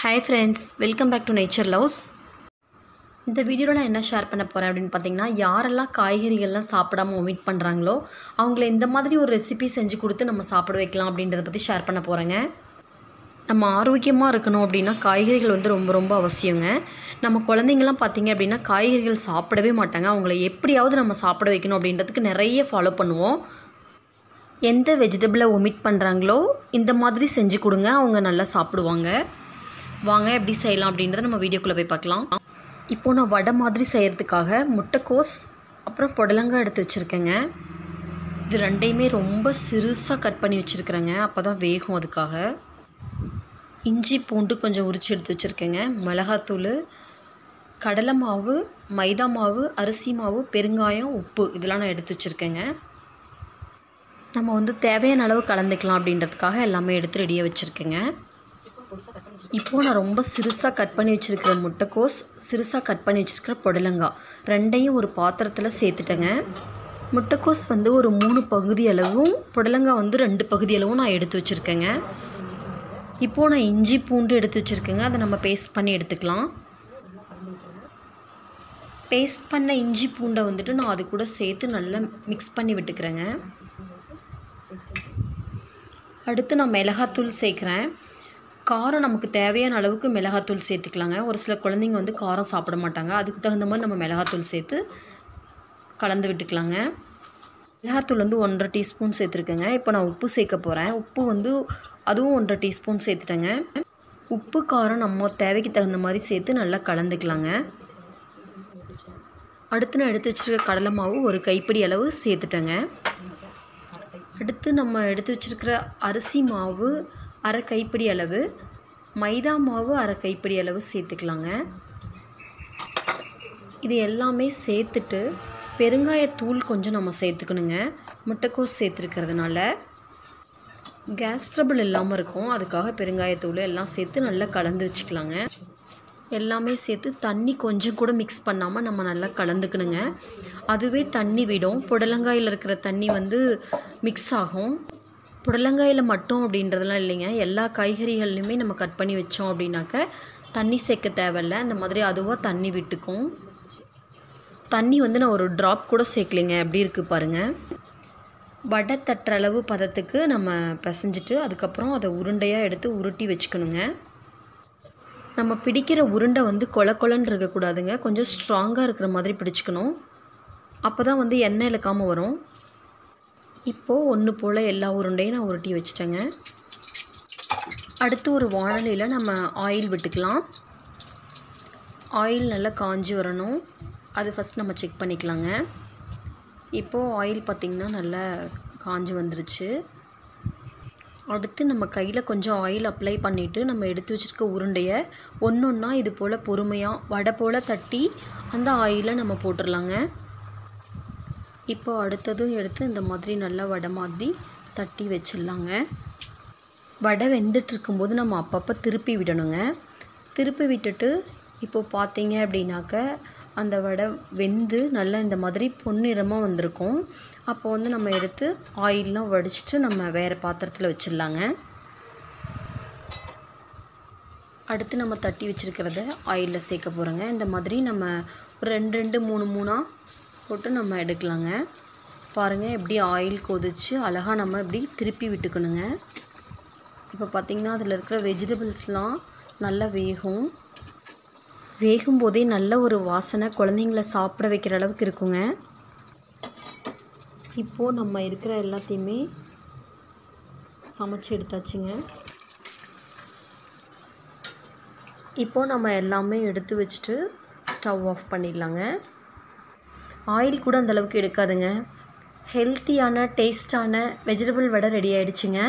Hi friends welcome back to Nature Loves இந்த வீடியோவில் நான் என்ன ஷேர் பண்ண போகிறேன் அப்படின்னு பார்த்தீங்கன்னா யாரெல்லாம் காய்கறிகள்லாம் சாப்பிடாம ஒமிட் பண்ணுறாங்களோ அவங்கள இந்த மாதிரி ஒரு ரெசிபி செஞ்சு கொடுத்து நம்ம சாப்பிட வைக்கலாம் அப்படின்றத பற்றி ஷேர் பண்ண போகிறேங்க நம்ம ஆரோக்கியமாக இருக்கணும் அப்படின்னா காய்கறிகள் வந்து ரொம்ப ரொம்ப அவசியங்க. நம்ம குழந்தைங்கலாம் பார்த்திங்க அப்படின்னா காய்கறிகள் சாப்பிடவே மாட்டாங்க. அவங்கள எப்படியாவது நம்ம சாப்பிட வைக்கணும் அப்படின்றதுக்கு நிறைய ஃபாலோ பண்ணுவோம். எந்த வெஜிடபிளை ஒமிட் பண்ணுறாங்களோ இந்த மாதிரி செஞ்சு கொடுங்க அவங்க நல்லா சாப்பிடுவாங்க. வாங்க எப்படி செய்யலாம் அப்படின்றத நம்ம வீடியோக்குள்ளே போய் பார்க்கலாம். இப்போது நான் வடை மாதிரி செய்கிறதுக்காக முட்டைக்கோஸ் அப்புறம் புடலங்காய் எடுத்து வச்சுருக்கேங்க. இது ரெண்டையுமே ரொம்ப சிறுசாக கட் பண்ணி வச்சுருக்குறேங்க. அப்போ தான் வேகும் அதுக்காக. இஞ்சி பூண்டு கொஞ்சம் உரிச்சு எடுத்து வச்சுருக்கேங்க. மிளகாத்தூள் கடலை மாவு மைதா மாவு அரிசி மாவு பெருங்காயம் உப்பு இதெல்லாம் நான் எடுத்து வச்சுருக்கேங்க. நம்ம வந்து தேவையான அளவு கலந்துக்கலாம் அப்படின்றதுக்காக எல்லாமே எடுத்து ரெடியாக வச்சுருக்கேங்க. இப்போது நான் ரொம்ப சிறுசாக கட் பண்ணி வச்சுருக்கிற முட்டைக்கோஸ் சிறுசாக கட் பண்ணி வச்சுருக்கிற புடலங்காய் ரெண்டையும் ஒரு பாத்திரத்தில் சேர்த்துட்டேங்க. முட்டைக்கோஸ் வந்து ஒரு மூணு பகுதி அளவும் புடலங்காய் வந்து ரெண்டு பகுதி அளவும் நான் எடுத்து வச்சுருக்கேங்க. இப்போது நான் இஞ்சி பூண்டு எடுத்து வச்சுருக்கேங்க. அதை நம்ம பேஸ்ட் பண்ணி எடுத்துக்கலாம். பேஸ்ட் பண்ண இஞ்சி பூண்டை வந்துட்டு நான் அது கூட சேர்த்து நல்லா மிக்ஸ் பண்ணி விட்டுக்கிறேங்க. அடுத்து நான் மிளகாத்தூள் சேர்க்குறேன். காரம் நமக்கு தேவையான அளவுக்கு மிளகாத்தூள் சேர்த்துக்கலாங்க. ஒரு சில குழந்தைங்க வந்து காரம் சாப்பிட மாட்டாங்க. அதுக்கு தகுந்த மாதிரி நம்ம மிளகாத்தூள் சேர்த்து கலந்து விட்டுக்கலாங்க. மிளகாத்தூள் வந்து ஒன்றரை டீஸ்பூன் சேர்த்துருக்கேங்க. இப்போ நான் உப்பு சேர்க்க போகிறேன் உப்பு வந்து அதுவும் ஒன்றரை டீஸ்பூன் சேர்த்துட்டேங்க. உப்பு காரம் நம்ம தேவைக்கு தகுந்த மாதிரி சேர்த்து நல்லா கலந்துக்கலாங்க. அடுத்து நான் எடுத்து வச்சுருக்க கடலை மாவு ஒரு கைப்பிடி அளவு சேர்த்துட்டேங்க. அடுத்து நம்ம எடுத்து வச்சுருக்கிற அரிசி மாவு அரை கைப்பிடி அளவு மைதா மாவு அரை கைப்பிடி அளவு சேர்த்துக்கலாங்க. இது எல்லாமே சேர்த்துட்டு பெருங்காயத்தூள் கொஞ்சம் நம்ம சேர்த்துக்கணுங்க. முட்டைக்கோஸ் சேர்த்துருக்கிறதுனால கேஸ் ட்ரபிள் இல்லாமல் இருக்கும். அதுக்காக பெருங்காயத்தூள் எல்லாம் சேர்த்து நல்லா கலந்து வச்சுக்கலாங்க. எல்லாமே சேர்த்து தண்ணி கொஞ்சம் கூட மிக்ஸ் பண்ணாமல் நம்ம நல்லா கலந்துக்கணுங்க. அதுவே தண்ணி விடும். புடலங்காயில் இருக்கிற தண்ணி வந்து மிக்ஸ் ஆகும். புடலங்காயில் மட்டும் அப்படின்றதெல்லாம் இல்லைங்க. எல்லா காய்கறிகள்லையுமே நம்ம கட் பண்ணி வச்சோம் அப்படின்னாக்க தண்ணி சேர்க்க தேவையில்ல. அந்த மாதிரி அதுவாக தண்ணி விட்டுக்கும். தண்ணி வந்து நான் ஒரு ட்ராப் கூட சேர்க்கலைங்க. எப்படி இருக்குது பாருங்கள் வடை தட்டுற அளவு பதத்துக்கு நம்ம பிசைஞ்சிட்டு அதுக்கப்புறம் அதை உருண்டையாக எடுத்து உருட்டி வச்சுக்கணுங்க. நம்ம பிடிக்கிற உருண்டை வந்து கொல கொலன்னு இருக்கக்கூடாதுங்க கொஞ்சம் ஸ்ட்ராங்காக இருக்கிற மாதிரி பிடிச்சிக்கணும். அப்போ தான் வந்து எண்ணெய் இழுக்காமல் வரும். இப்போது ஒன்று போல் எல்லா உருண்டையும் நான் உருட்டி வச்சிட்டேங்க. அடுத்து ஒரு வானலியில் நம்ம ஆயில் விட்டுக்கலாம். ஆயில் நல்லா காஞ்சி வரணும். அது ஃபஸ்ட் நம்ம செக் பண்ணிக்கலாங்க. இப்போது ஆயில் பார்த்திங்கன்னா நல்லா காஞ்சி வந்துருச்சு. அடுத்து நம்ம கையில் கொஞ்சம் ஆயில் அப்ளை பண்ணிவிட்டு நம்ம எடுத்து வச்சுருக்க உருண்டையை ஒன்று ஒன்றா இது போல் பொறுமையாக வடை போல் தட்டி அந்த ஆயிலை நம்ம போட்டுடலாங்க இப்போ அடுத்ததும் எடுத்து இந்த மாதிரி நல்லா வடை மாதிரி தட்டி வச்சிடலாங்க. வடை வெந்துட்டுருக்கும்போது நம்ம அப்பப்போ திருப்பி விடணுங்க. திருப்பி விட்டுட்டு இப்போது பார்த்தீங்க அப்படின்னாக்க அந்த வடை வெந்து நல்லா இந்த மாதிரி பொன்னிறமாக வந்திருக்கும். அப்போ வந்து நம்ம எடுத்து ஆயிலெலாம் வடிச்சிட்டு நம்ம வேறு பாத்திரத்தில் வச்சிடலாங்க. அடுத்து நம்ம தட்டி வச்சுருக்கிறத ஆயிலில் சேர்க்க போகிறோங்க இந்த மாதிரி நம்ம ஒரு ரெண்டு ரெண்டு மூணு மூணாக போட்டு நம்ம எடுக்கலாங்க. பாருங்கள் எப்படி ஆயில் கொதிச்சு அழகாக நம்ம இப்படி திருப்பி விட்டுக்கணுங்க. இப்போ பார்த்திங்கன்னா அதில் இருக்கிற வெஜிடபிள்ஸ்லாம் நல்லா வேகும். வேகும் போதே நல்ல ஒரு வாசனை குழந்தைங்கள சாப்பிட வைக்கிற அளவுக்கு இருக்குங்க. இப்போது நம்ம இருக்கிற எல்லாத்தையுமே சமைச்சு எடுத்தாச்சுங்க. இப்போது நம்ம எல்லாமே எடுத்து வச்சுட்டு ஸ்டவ் ஆஃப் பண்ணிடலாங்க. ஆயில் கூட அந்தளவுக்கு எடுக்காதுங்க. ஹெல்த்தியான டேஸ்டான வெஜிடபிள் வடை ரெடி ஆகிடுச்சுங்க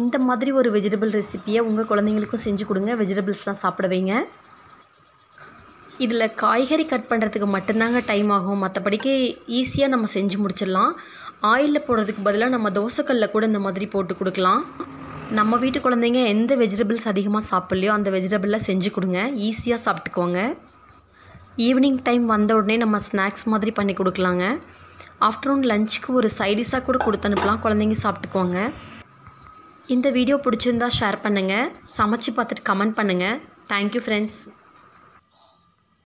இந்த மாதிரி ஒரு வெஜிடபிள் ரெசிப்பியை உங்கள் குழந்தைங்களுக்கும் செஞ்சு கொடுங்க. வெஜிடபிள்ஸ்லாம் சாப்பிட வைங்க. இதில் காய்கறி கட் பண்ணுறதுக்கு மட்டும்தாங்க டைம் ஆகும். மற்றபடிக்கு ஈஸியாக நம்ம செஞ்சு முடிச்சிடலாம். ஆயிலில் போடுறதுக்கு பதிலாக நம்ம தோசைக்கல்லில் கூட இந்த மாதிரி போட்டு கொடுக்கலாம். நம்ம வீட்டு குழந்தைங்க எந்த வெஜிடபிள்ஸ் அதிகமாக சாப்பிட்லையோ அந்த வெஜிடபிளில் செஞ்சு கொடுங்க. ஈஸியாக சாப்பிட்டுக்குவாங்க ஈவினிங் டைம் வந்த உடனே நம்ம ஸ்நாக்ஸ் மாதிரி பண்ணி கொடுக்கலாங்க. ஆஃப்டர்நூன் லஞ்சுக்கு ஒரு சைடிஷாக கூட கொடுத்து அனுப்பலாம். குழந்தைங்க சாப்பிட்டுக்குவாங்க. இந்த வீடியோ பிடிச்சிருந்தா ஷேர் பண்ணுங்கள் சமைச்சு பார்த்துட்டு கமெண்ட் பண்ணுங்கள் தேங்க்யூ ஃப்ரெண்ட்ஸ்